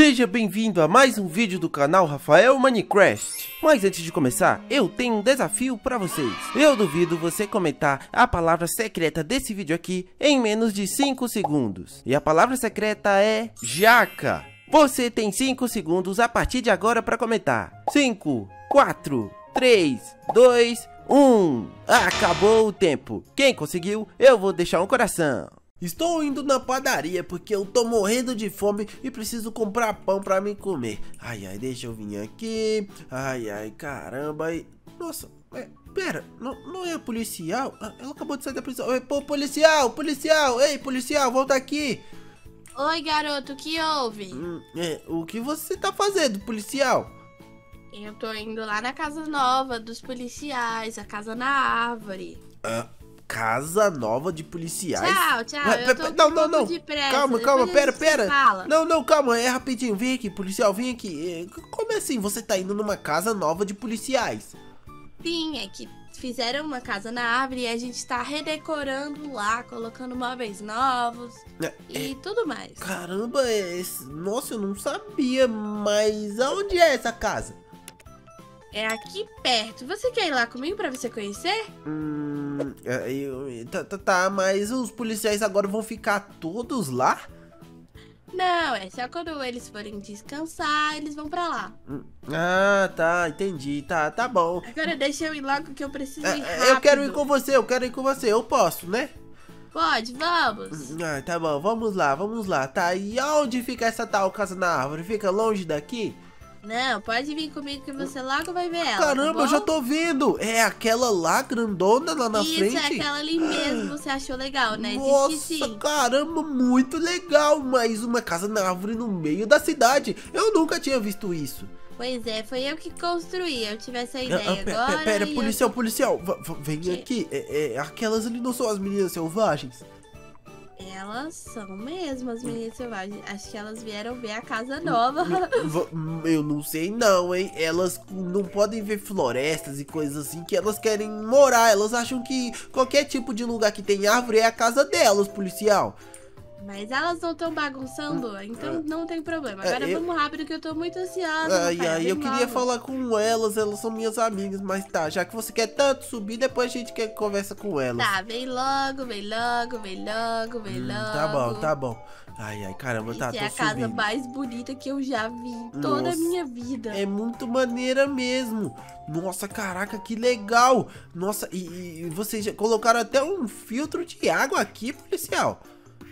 Seja bem-vindo a mais um vídeo do canal Rafael Minecraft. Mas antes de começar, eu tenho um desafio para vocês. Eu duvido você comentar a palavra secreta desse vídeo aqui em menos de 5 segundos. E a palavra secreta é jaca. Você tem 5 segundos a partir de agora para comentar. 5, 4, 3, 2, 1. Acabou o tempo. Quem conseguiu, eu vou deixar um coração. Estou indo na padaria porque eu tô morrendo de fome e preciso comprar pão pra me comer. Ai, ai, deixa eu vir aqui. Ai, ai, caramba. Nossa, é, pera, não, não é policial? Ah, ela acabou de sair da prisão. Oi, pô, policial, policial, ei, policial, volta aqui. Oi, garoto, o que houve? Hum, é, o que você tá fazendo, policial? Eu tô indo lá na casa nova dos policiais, a casa na árvore. Ah, casa nova de policiais. Tchau, tchau. eu tô não, não, não. De pressa. Calma, calma, pera, pera. Fala. Não, não, calma, é rapidinho. Vem aqui, policial, vem aqui. É, como assim você tá indo numa casa nova de policiais? Sim, é que fizeram uma casa na árvore e a gente tá redecorando lá, colocando móveis novos é, e é, tudo mais. Caramba, é, nossa, eu não sabia, mas aonde é essa casa? É aqui perto. Você quer ir lá comigo pra você conhecer? Hum, é, eu, tá, tá, tá, mas os policiais agora vão ficar todos lá? Não, é só quando eles forem descansar, eles vão pra lá. Hum, ah, tá, entendi. Tá, tá bom. Agora deixa eu ir logo que eu preciso ir rápido. Eu quero ir com você, eu quero ir com você. Eu posso, né? Pode, vamos. Ah, tá bom, vamos lá, vamos lá. Tá, e aonde fica essa tal casa na árvore? Fica longe daqui? Não, pode vir comigo que você logo vai ver ela. tá Caramba, tá eu já tô vendo. É aquela lá, grandona lá na Isso, frente? Isso, é aquela ali mesmo. Você achou legal, né? Nossa, sim. caramba, muito legal. Mas uma casa na árvore no meio da cidade. Eu nunca tinha visto isso. Pois é, foi eu que construí. Eu tive essa ideia ah, ah, agora. Pera, policial, eu... policial. Vem que? aqui. É, é, aquelas ali não são as meninas selvagens? Elas são mesmo as meninas selvagens. Acho que elas vieram ver a casa nova. Eu não sei não, hein? Elas não podem ver florestas e coisas assim que elas querem morar. Elas acham que qualquer tipo de lugar que tem árvore é a casa delas, policial. Mas elas não estão bagunçando, então não tem problema. Agora é, eu... vamos rápido que eu tô muito ansiosa. Ai, ai, eu queria falar com elas, elas são minhas amigas, mas tá, já que você quer tanto subir, depois a gente quer conversa com elas. Tá, vem logo, vem logo, vem logo, vem hum, logo. Tá bom, tá bom. Ai, ai, caramba, tá, Essa é a subindo. casa mais bonita que eu já vi em toda Nossa, a minha vida. É muito maneira mesmo. Nossa, caraca, que legal. Nossa, e, e vocês já colocaram até um filtro de água aqui, policial.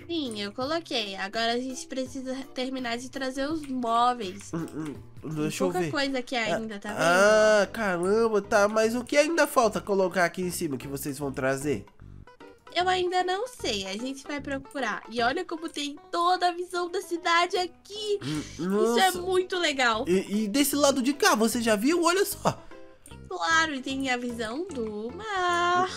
Sim, eu coloquei. Agora a gente precisa terminar de trazer os móveis. Hum, hum, deixa pouca eu ver. coisa aqui ainda, tá vendo? Ah, caramba, tá. Mas o que ainda falta colocar aqui em cima que vocês vão trazer? Eu ainda não sei, a gente vai procurar. E olha como tem toda a visão da cidade aqui. Nossa. Isso é muito legal. E, e desse lado de cá, você já viu? Olha só. Claro, e tem a visão do mar.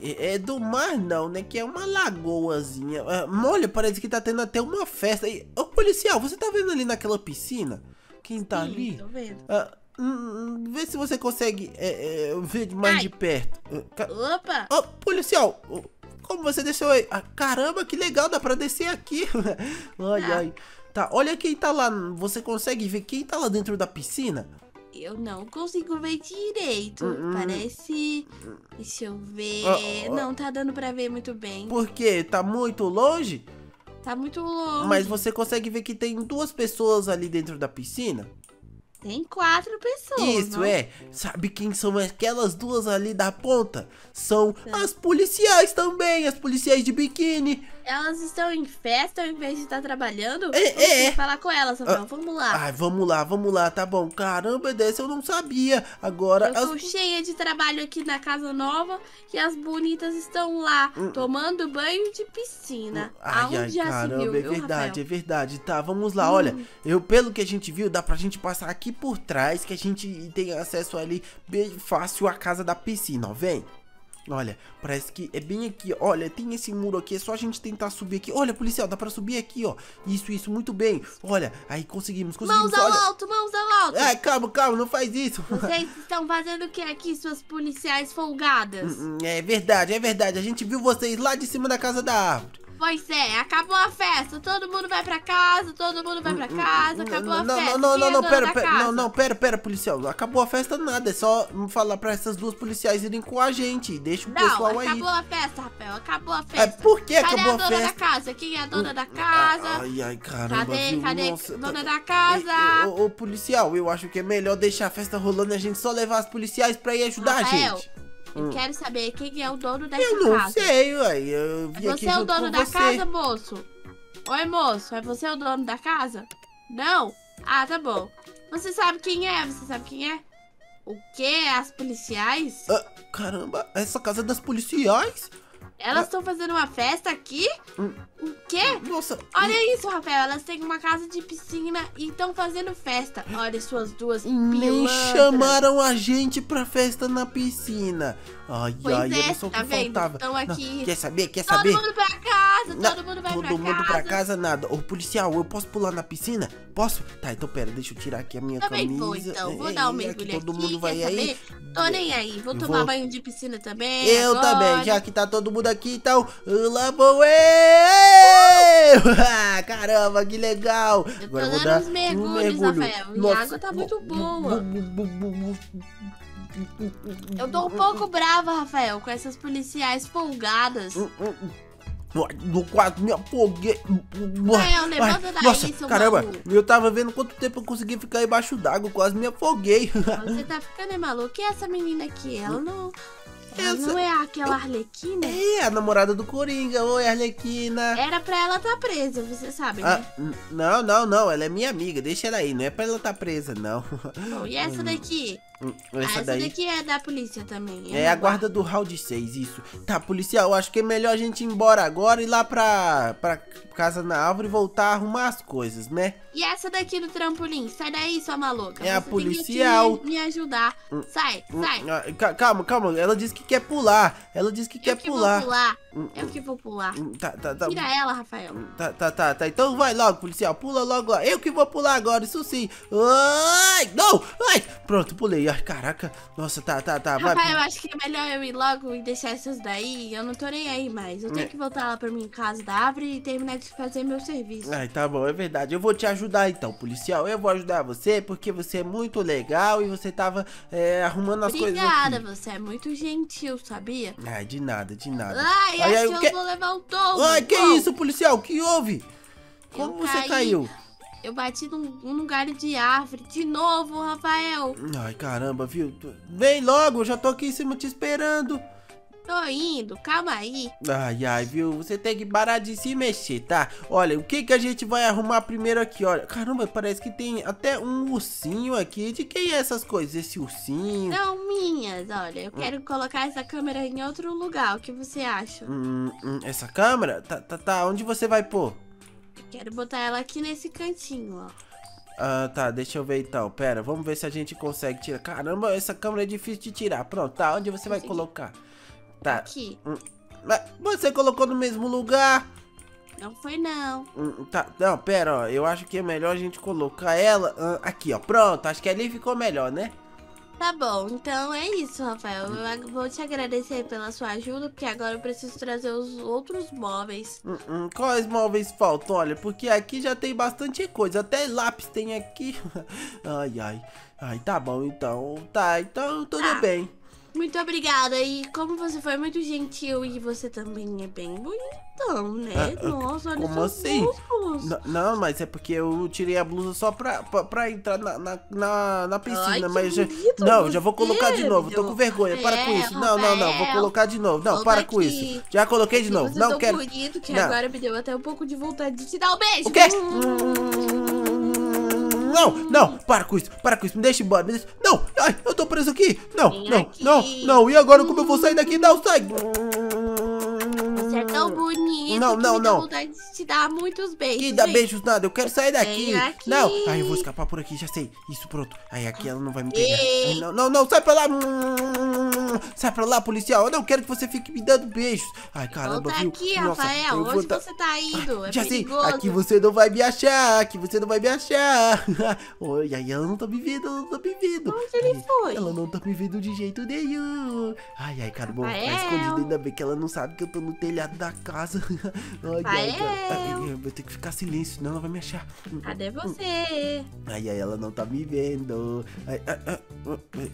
É, é do mar não, né? Que é uma lagoazinha. Ah, olha, parece que tá tendo até uma festa. Ô, policial, você tá vendo ali naquela piscina? Quem tá Sim, ali? tô vendo. Ah, hum, vê se você consegue é, é, ver mais Ai. de perto. Ah, Opa! Ô, policial, como você desceu aí? Ah, caramba, que legal, dá pra descer aqui. ai, ai. Tá, olha quem tá lá. Você consegue ver quem tá lá dentro da piscina? Eu não consigo ver direito. Uh -uh. Parece. Deixa eu ver. Uh não, tá dando pra ver muito bem. Por quê? Tá muito longe? Tá muito longe. Mas você consegue ver que tem duas pessoas ali dentro da piscina? Tem quatro pessoas. Isso, não? é. Sabe quem são aquelas duas ali da ponta? São as policiais também, as policiais de biquíni. Elas estão em festa ao invés de estar trabalhando? É, é. falar com elas, Rafael. Ah, vamos lá. Ai, vamos lá, vamos lá, tá bom. Caramba, dessa eu não sabia. Agora. Eu as... tô cheia de trabalho aqui na casa nova e as bonitas estão lá, hum. tomando banho de piscina. Ai, Aonde ai, já caramba, se viu, é verdade, Rafael? é verdade. Tá, vamos lá. Hum. Olha, eu, pelo que a gente viu, dá pra gente passar aqui por trás que a gente tem acesso ali bem fácil à casa da piscina, ó. Vem. Olha, parece que é bem aqui. Olha, tem esse muro aqui. É só a gente tentar subir aqui. Olha, policial, dá pra subir aqui, ó. Isso, isso, muito bem. Olha, aí conseguimos, conseguimos. Mãos ao olha. alto, mãos ao alto. É, calma, calma, não faz isso. Vocês estão fazendo o que aqui, suas policiais folgadas? Hum, hum, é verdade, é verdade. A gente viu vocês lá de cima da casa da árvore. Pois é, acabou a festa, todo mundo vai pra casa, todo mundo vai pra casa, acabou a não, festa. Não, não, não, é não, pera, pera, não, não, pera, pera, policial. Acabou a festa nada, é só falar pra essas duas policiais irem com a gente deixa o Não, pessoal aí. acabou a festa, Rafael, acabou a É, festa. por que Cadê acabou a a dona da festa? casa? Quem é a dona da casa? Ai, ai, caramba, Cadê, viu? cadê Nossa, dona tá- da casa? Ô, policial, eu acho que é melhor deixar a festa rolando e a gente só levar as policiais pra ir ajudar Rafael, a gente. Eu quero saber quem é o dono dessa Eu não casa. sei, ué, eu vim aqui Você é o dono da você. casa, moço? Oi, moço, é você o dono da casa? Não? Ah, tá bom. Você sabe quem é? Você sabe quem é? O quê? As policiais? Ah, caramba, essa casa é das policiais? Elas estão fazendo uma festa aqui? Hum. O quê? Nossa, Olha isso, Rafael. Elas têm uma casa de piscina e estão fazendo festa. Olha suas duas nem pilantras. chamaram a gente pra festa na piscina. Ai, Pois ai, é, era só tá que vendo? faltava. Estão Não, aqui. quer saber? Quer Todo saber? mundo pra casa, Não, todo mundo vai Todo pra mundo casa. pra casa, nada. Ô, policial, eu posso pular na piscina? Posso? Tá, então pera, deixa eu tirar aqui a minha Também camisa. vou, então. Vou Ei, dar um ei, mergulho aqui, todo aqui, mundo vai aí. saber? Tô nem aí. Vou Vou. tomar banho de piscina também. Eu agora. também, já que tá todo mundo aqui, então lá vou eu! Ah, Caramba, que legal! Eu tô dando uns mergulhos, Rafael, e a Nossa, água tá muito boa. Eu tô um pouco brava, Rafael, com essas policiais folgadas. Hum, hum, hum. Ai, No quase me afoguei. Rafael, levanta daí, Nossa, seu caramba, maluco. eu tava vendo quanto tempo eu consegui ficar embaixo d'água, quase me afoguei. Você tá ficando é maluco. E essa menina aqui? Ela não. Ela Essa- não é aquela Arlequina? É, a namorada do Coringa. Oi, Arlequina. Era pra ela estar presa, você sabe, Ah, né? n- não, não, não, ela é minha amiga, deixa ela aí, não é pra ela estar presa, não. Bom, e essa daqui? Hum, Ah, Essa essa daí daqui é da polícia também. é a guarda do round 6, isso. Tá, policial, acho que é melhor a gente ir embora agora e ir lá pra, pra casa na árvore e voltar a arrumar as coisas, né? E essa daqui do trampolim? Sai daí, sua maluca. É a Você policial. Tem que me, ajudar. Sai, Hum, sai. ah, ca- Calma, calma, ela disse que quer pular. Ela disse que Eu quer que pular. vou pular. Hum, Eu que vou pular. hum, Tá, tá, tá. Tira ela, Rafael. Tá, tá, tá, tá. Então vai logo, policial. Pula logo lá. Eu que vou pular agora, isso sim. Ai, não! Ai, pronto, pulei. Ai, caraca. Nossa, tá, tá, tá. Vai. Rafael, eu acho que é melhor eu ir logo e deixar essas daí. Eu não tô nem aí mais. Eu tenho É. que voltar lá pra minha casa da árvore e terminar de fazer meu serviço. Ai, tá bom, é verdade. Eu vou te ajudar então, policial. Eu vou ajudar você porque você é muito legal e você tava é, arrumando as Obrigada, coisas você é muito gentil, sabia? Ai, de nada, de nada. Ai, Ai, acho ai, que eu quê? vou levar um tombo. Ai, que Bom, isso, policial? O que houve? Como Eu você caí. caiu? Eu bati num, num galho de árvore. De novo, Rafael. Ai, caramba, viu? Vem logo, eu já tô aqui em cima te esperando. Tô indo, calma aí. Ai, ai, viu? Você tem que parar de se mexer, tá? Olha, o que que a gente vai arrumar primeiro aqui? Olha, caramba, parece que tem até um ursinho aqui. De quem é essas coisas? Esse ursinho? São minhas, olha. Eu quero colocar essa câmera em outro lugar. O que você acha? Hum, hum, essa câmera? Tá, tá, tá. Onde você vai pôr? Quero botar ela aqui nesse cantinho, ó. Ah, tá. Deixa eu ver então. Pera, vamos ver se a gente consegue tirar. Caramba, essa câmera é difícil de tirar. Pronto, tá. Onde você vai colocar? Tá. Aqui. Mas você colocou no mesmo lugar? Não foi, não. Hum, tá. Não, pera, ó. Eu acho que é melhor a gente colocar ela ah, aqui, ó. Pronto. Acho que ali ficou melhor, né? Tá bom, então é isso, Rafael. Eu vou te agradecer pela sua ajuda, porque agora eu preciso trazer os outros móveis. Hum, hum, quais móveis faltam? Olha, porque aqui já tem bastante coisa. Até lápis tem aqui. ai, ai. Ai, tá bom então. Tá, então tudo Tá. bem. Muito obrigada. E como você foi muito gentil e você também é bem bonitão, né? Ah, ah, Nossa, olha como assim? músculos. N- não, mas é porque eu tirei a blusa só pra, pra, pra entrar na, na, na, na piscina. Ai, mas já, não, já vou colocar de novo. Tô com vergonha. Para com Rafael, isso. Não, não, não. Vou colocar de novo. Não, Volta para com isso. Já coloquei de novo. É Não quero. bonito que Não. agora me deu até um pouco de vontade de te dar um beijo. O quê? Hum. Não, não, para com isso, para com isso, me deixa embora, me deixa... Não, ai, eu tô preso aqui. Não, Vem não, aqui. não, não, e agora como eu vou sair daqui? Não, sai. Você é tão bonito Não, não, não. vontade de te dar muitos beijos. Que dá hein? beijos nada, eu quero sair daqui. Vem aqui. Não, aí eu vou escapar por aqui, já sei. Isso, pronto. Aí aqui ela não vai me pegar. Ei. Ai, Não, não, não, sai pra lá. Sai pra lá, policial. Eu não quero que você fique me dando beijos. Ai, caramba, Volta viu? aqui, Nossa, Rafael. Onde você tá indo? É Já sei, aqui você não vai me achar, aqui você não vai me achar. Oi, aí ela não tá me vendo, ela não tá me vendo. Onde ele Ai, foi? Ela não tá me vendo de jeito nenhum. Ai, ai, cara, bom, tá Rafael. escondido, ainda bem que ela não sabe que eu tô no telhado da casa. Ai, ai, cara. Ai, Rafael. eu vou ter que ficar silêncio, senão ela vai me achar. Cadê você? Ai, ai, ela não tá me vendo. Ai, ai, ai,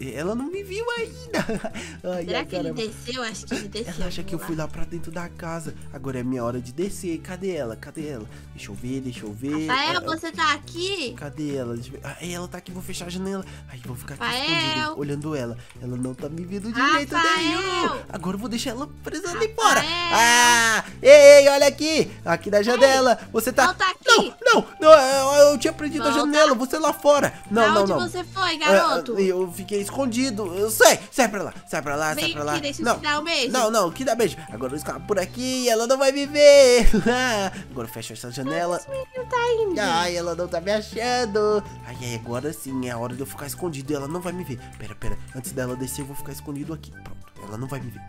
ai, ela não me viu ainda. Ai, Será ai, que ele caramba. desceu? Acho que ele desceu. Ela acha que eu fui lá. pra dentro da casa. Agora é minha hora de descer. Cadê ela? Cadê ela? Deixa eu ver, deixa eu ver. Rafael, Ah, você tá aqui? Cadê ela? Eu. Ah, ela tá aqui, vou fechar a janela. Ai, vou ficar aqui Rafael. escondido, olhando ela. Ela não tá me vendo jeito nenhum. Agora eu vou deixar ela presa ali fora. Ah! Ei, ei, olha aqui. Aqui na janela. Você tá... Volta aqui. Não, não, não. Eu, eu tinha prendido a Volta. janela. Você lá fora. Não, pra não, onde não. você foi, garoto? Ah, eu fiquei escondido. Eu sei. Sai pra lá. Sai pra lá, sai Vem pra lá. aqui, deixa eu não. te dar um beijo. Não, não, que dá beijo. Agora eu escapo por aqui e ela não vai me ver. Agora eu fecho essa janela. Menino tá indo. Ai, ela não tá me achando. Ai, ai, agora sim é a hora de eu ficar escondido e ela não vai me ver. Pera, pera. Antes dela descer, eu vou ficar escondido aqui. Pronto, ela não vai me ver.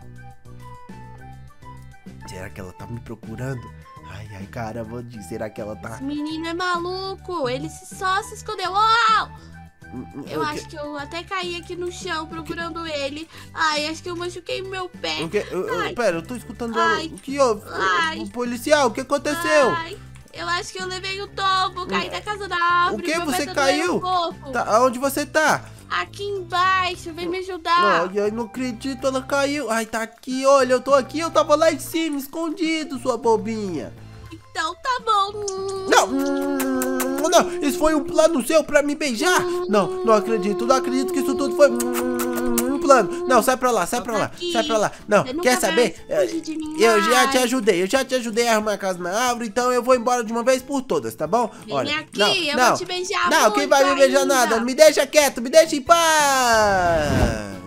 Será que ela tá me procurando? Ai, ai, caramba, será que ela tá. Esse menino é maluco. Ele só se escondeu. Uau! Hum, Eu acho que eu até caí aqui no chão procurando ele. Ai, acho que eu machuquei meu pé. O que? Eu- eu- Ai. pera, eu tô escutando Ai. ela. O que houve? Ai. O policial, o que aconteceu? Ai, eu acho que eu levei o tombo, caí da casa da árvore. O que? Você tá caiu? Um. Tá, aonde você tá? Aqui embaixo, vem me ajudar. Ai, ai, não acredito, ela caiu. Ai, tá aqui, olha, eu tô aqui, eu tava lá em cima, escondido, sua bobinha. Então tá bom. Não, não, isso foi um plano seu pra me beijar? Não, não acredito, não acredito que isso tudo foi um plano. Não, sai pra lá, sai pra lá, sai pra lá. Não, quer saber? Eu já te ajudei, eu já te ajudei a arrumar a casa na árvore, então eu vou embora de uma vez por todas, tá bom? Vem aqui, não, eu não, vou te beijar Não, quem vai me beijar ainda. nada? Me deixa quieto, me deixa em paz.